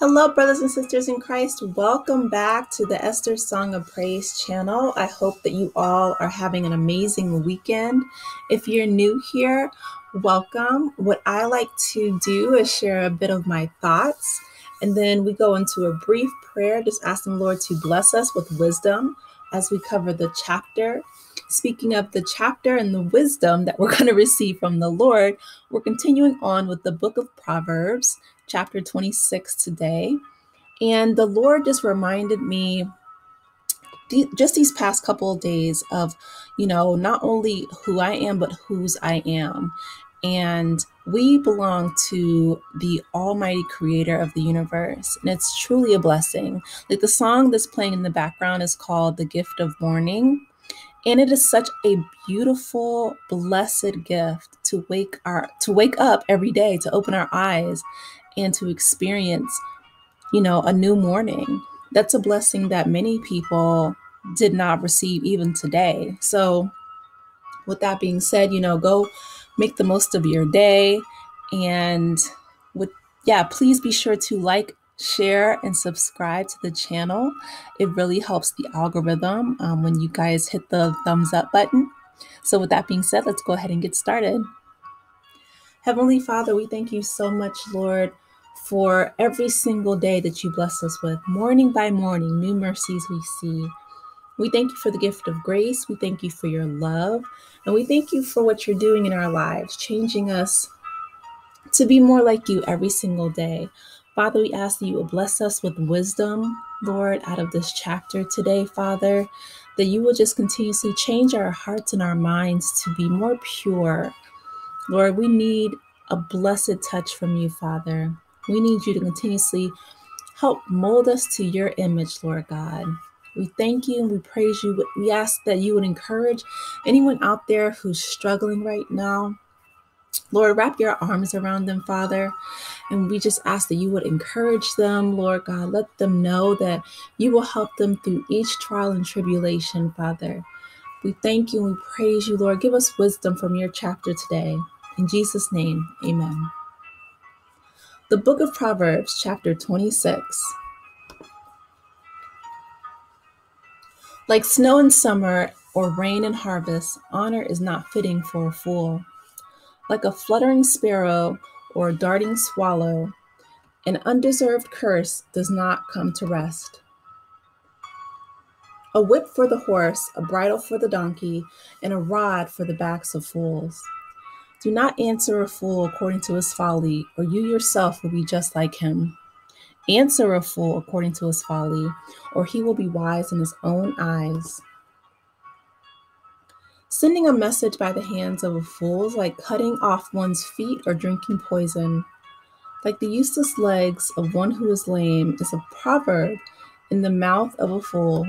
Hello, brothers and sisters in Christ. Welcome back to the Esther Song of Praise channel. I hope that you all are having an amazing weekend. If you're new here, welcome. What I like to do is share a bit of my thoughts, and then we go into a brief prayer, just asking the Lord to bless us with wisdom as we cover the chapter. Speaking of the chapter and the wisdom that we're going to receive from the Lord, we're continuing on with the book of Proverbs, chapter 26 today. And the Lord just reminded me just these past couple of days of, you know, not only who I am, but whose I am. And we belong to the Almighty Creator of the universe. And it's truly a blessing. Like the song that's playing in the background is called The Gift of Morning. And it is such a beautiful, blessed gift to wake our to wake up every day, to open our eyes and to experience, you know, a new morning. That's a blessing that many people did not receive even today. So, with that being said, you know, go make the most of your day. And with, yeah, please be sure to like, share, and subscribe to the channel. It really helps the algorithm um, when you guys hit the thumbs up button. So, with that being said, let's go ahead and get started. Heavenly Father, we thank you so much, Lord, for every single day that you bless us with. Morning by morning, new mercies we see. We thank you for the gift of grace. We thank you for your love. And we thank you for what you're doing in our lives, changing us to be more like you every single day. Father, we ask that you will bless us with wisdom, Lord, out of this chapter today, Father, that you will just continuously change our hearts and our minds to be more pure. Lord, we need a blessed touch from you, Father. We need you to continuously help mold us to your image, Lord God. We thank you and we praise you. We ask that you would encourage anyone out there who's struggling right now. Lord, wrap your arms around them, Father. And we just ask that you would encourage them, Lord God. Let them know that you will help them through each trial and tribulation, Father. We thank you and we praise you, Lord. Give us wisdom from your chapter today. In Jesus' name, amen. The book of Proverbs, chapter 26. Like snow in summer or rain in harvest, honor is not fitting for a fool. Like a fluttering sparrow or a darting swallow, an undeserved curse does not come to rest. A whip for the horse, a bridle for the donkey, and a rod for the backs of fools. Do not answer a fool according to his folly, or you yourself will be just like him. Answer a fool according to his folly, or he will be wise in his own eyes. Sending a message by the hands of a fool is like cutting off one's feet or drinking poison. Like the useless legs of one who is lame is a proverb in the mouth of a fool.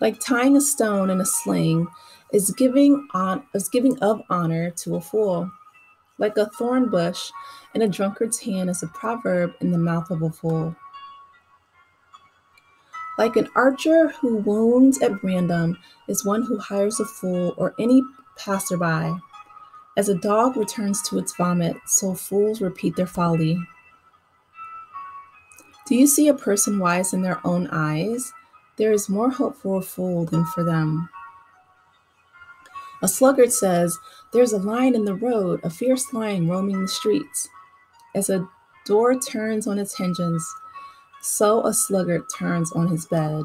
Like tying a stone in a sling is giving on is giving of honor to a fool. Like a thorn bush in a drunkard's hand is a proverb in the mouth of a fool. Like an archer who wounds at random is one who hires a fool or any passerby. As a dog returns to its vomit, so fools repeat their folly. Do you see a person wise in their own eyes? There is more hope for a fool than for them. A sluggard says, There's a lion in the road, a fierce lion roaming the streets. As a door turns on its hinges, so a sluggard turns on his bed.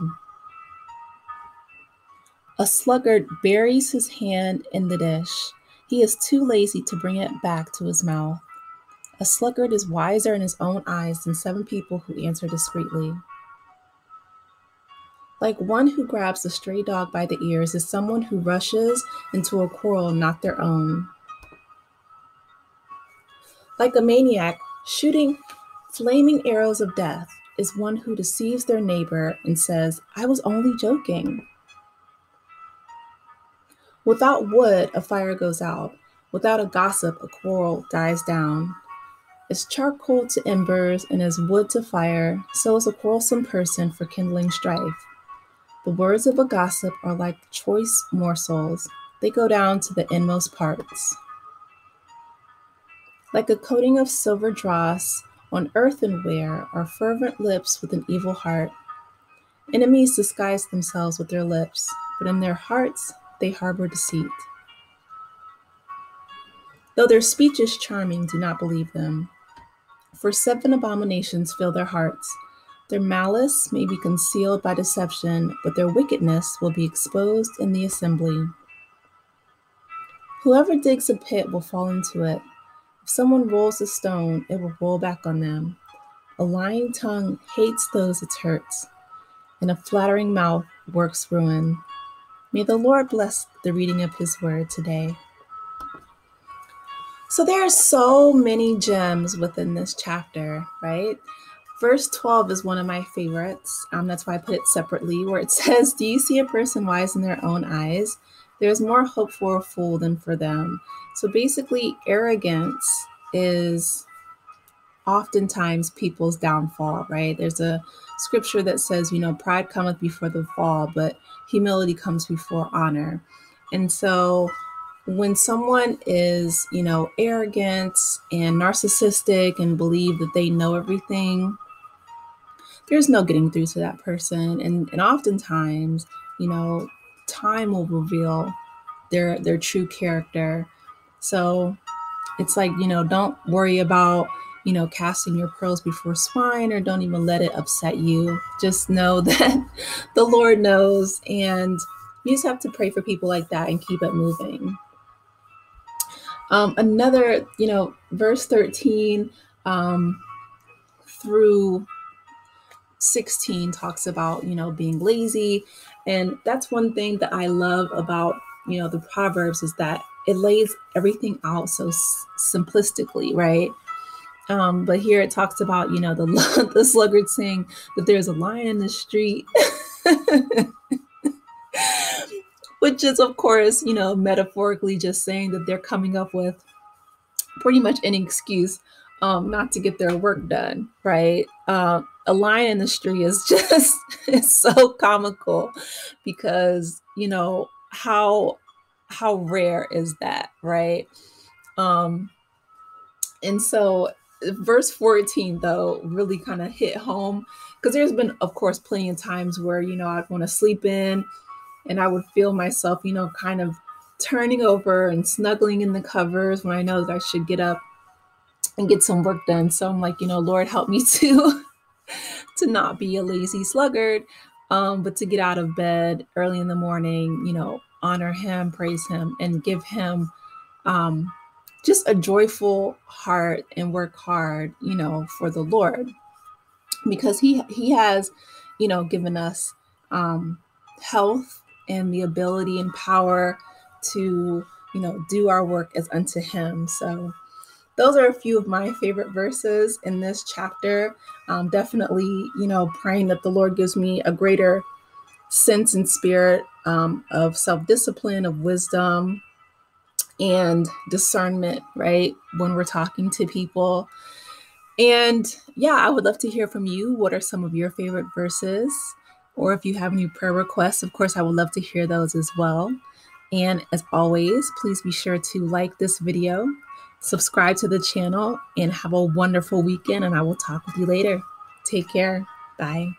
A sluggard buries his hand in the dish. He is too lazy to bring it back to his mouth. A sluggard is wiser in his own eyes than seven people who answer discreetly. Like one who grabs a stray dog by the ears is someone who rushes into a quarrel not their own. Like a maniac shooting flaming arrows of death is one who deceives their neighbor and says, I was only joking. Without wood, a fire goes out. Without a gossip, a quarrel dies down. As charcoal to embers and as wood to fire, so is a quarrelsome person for kindling strife. The words of a gossip are like choice morsels, they go down to the inmost parts. Like a coating of silver dross on earthenware are fervent lips with an evil heart. Enemies disguise themselves with their lips, but in their hearts they harbor deceit. Though their speech is charming, do not believe them. For seven abominations fill their hearts. Their malice may be concealed by deception, but their wickedness will be exposed in the assembly. Whoever digs a pit will fall into it. If someone rolls a stone, it will roll back on them. A lying tongue hates those it hurts, and a flattering mouth works ruin. May the Lord bless the reading of his word today. So there are so many gems within this chapter, right? Verse 12 is one of my favorites. Um, that's why I put it separately, where it says, Do you see a person wise in their own eyes? There's more hope for a fool than for them. So basically, arrogance is oftentimes people's downfall, right? There's a scripture that says, you know, pride cometh before the fall, but humility comes before honor. And so when someone is, you know, arrogant and narcissistic and believe that they know everything, there's no getting through to that person. And and oftentimes, you know, time will reveal their their true character. So it's like, you know, don't worry about, you know, casting your pearls before swine or don't even let it upset you. Just know that the Lord knows and you just have to pray for people like that and keep it moving. Um, another, you know, verse 13 um, through 16 talks about, you know, being lazy. And that's one thing that I love about, you know, the Proverbs is that it lays everything out so s- simplistically, right? Um, but here it talks about, you know, the, the sluggard saying that there's a lion in the street. which is, of course, you know, metaphorically just saying that they're coming up with pretty much any excuse um, not to get their work done, right? Uh, a lion in the street is just it's so comical because you know how how rare is that, right? Um, and so verse 14 though really kind of hit home because there's been of course plenty of times where you know i'd want to sleep in and I would feel myself, you know, kind of turning over and snuggling in the covers when I know that I should get up and get some work done. So I'm like, you know, Lord, help me to to not be a lazy sluggard, um, but to get out of bed early in the morning, you know, honor Him, praise Him, and give Him um, just a joyful heart and work hard, you know, for the Lord, because He He has, you know, given us um, health and the ability and power to, you know, do our work as unto Him. So, those are a few of my favorite verses in this chapter. Um, definitely, you know, praying that the Lord gives me a greater sense and spirit um, of self discipline, of wisdom, and discernment, right? When we're talking to people. And yeah, I would love to hear from you. What are some of your favorite verses? or if you have any prayer requests, of course, I would love to hear those as well. And as always, please be sure to like this video, subscribe to the channel, and have a wonderful weekend. And I will talk with you later. Take care. Bye.